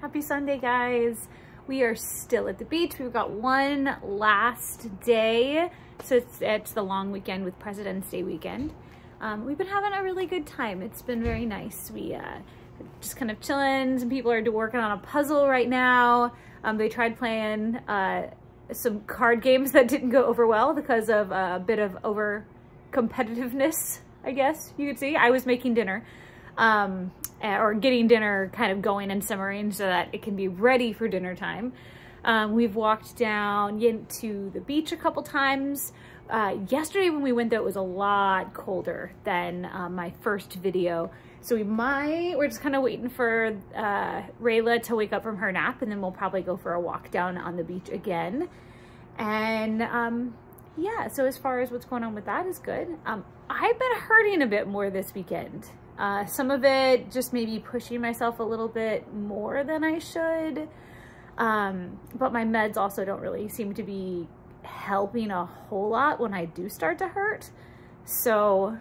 Happy Sunday, guys. We are still at the beach. We've got one last day. So it's, it's the long weekend with President's Day weekend. Um, we've been having a really good time. It's been very nice. We uh, just kind of chilling. Some people are working on a puzzle right now. Um, they tried playing uh, some card games that didn't go over well because of a bit of over competitiveness, I guess you could see. I was making dinner um, eh, or getting dinner kind of going and simmering so that it can be ready for dinner time. Um, we've walked down into the beach a couple times. Uh, yesterday when we went there, it was a lot colder than uh, my first video. So we might, we're just kind of waiting for uh, Rayla to wake up from her nap and then we'll probably go for a walk down on the beach again. And um, yeah, so as far as what's going on with that is good. Um, I've been hurting a bit more this weekend. Uh, some of it just maybe pushing myself a little bit more than I should. Um, but my meds also don't really seem to be helping a whole lot when I do start to hurt. So,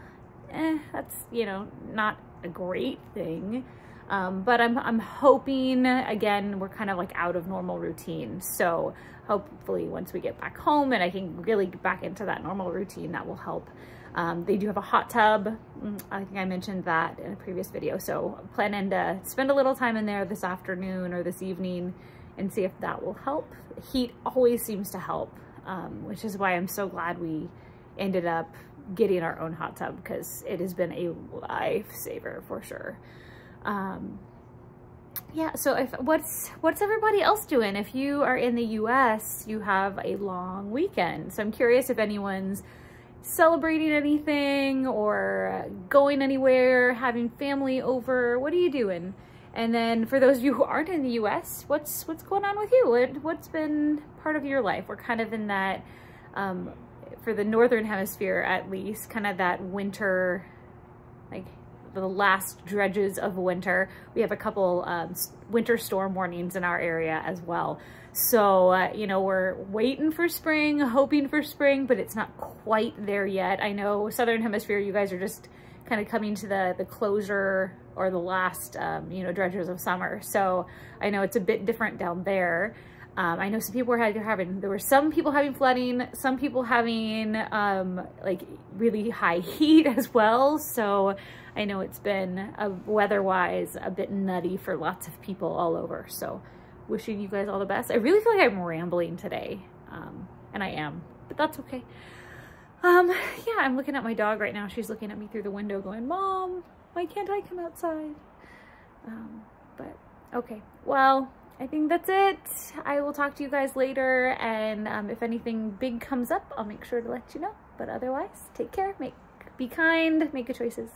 eh, that's, you know, not a great thing. Um, but I'm, I'm hoping, again, we're kind of like out of normal routine. So hopefully once we get back home and I can really get back into that normal routine, that will help. Um, they do have a hot tub. Mm, I think I mentioned that in a previous video. So planning to spend a little time in there this afternoon or this evening and see if that will help. Heat always seems to help, um, which is why I'm so glad we ended up getting our own hot tub because it has been a lifesaver for sure. Um, yeah, so if what's what's everybody else doing? If you are in the US, you have a long weekend. So I'm curious if anyone's celebrating anything or going anywhere, having family over, what are you doing? And then for those of you who aren't in the US, what's what's going on with you? What, what's been part of your life? We're kind of in that, um, for the Northern Hemisphere at least, kind of that winter, like the last dredges of winter. We have a couple um, winter storm warnings in our area as well. So, uh, you know, we're waiting for spring, hoping for spring, but it's not quite there yet. I know Southern Hemisphere, you guys are just kind of coming to the, the closure or the last, um, you know, dredges of summer. So I know it's a bit different down there. Um, I know some people were having, there were some people having flooding, some people having um, like really high heat as well. So I know it's been uh, weather-wise a bit nutty for lots of people all over. So wishing you guys all the best. I really feel like I'm rambling today, um, and I am, but that's okay. Um, yeah, I'm looking at my dog right now. She's looking at me through the window going, Mom, why can't I come outside? Um, but okay, well, I think that's it. I will talk to you guys later, and um, if anything big comes up, I'll make sure to let you know. But otherwise, take care, make be kind, make good choices.